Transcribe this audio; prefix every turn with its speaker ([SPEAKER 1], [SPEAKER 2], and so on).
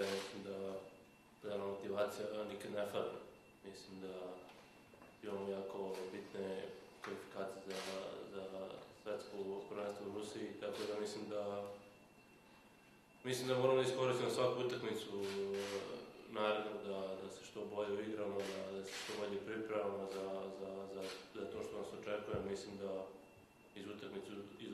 [SPEAKER 1] te, da, da, da prava motivacija nikad ne fali. Mislim da imamo jako bitne kvalifikacije za, za svetsko prvenstvo u Rusiji, tako da mislim da mislim da moramo da iskoristimo svaku utakmicu naredno da, da se što bolje igramo, da, da se što bolje pripravamo za, za, za, za to što nas očekuje. Mislim da iz utakmice, iz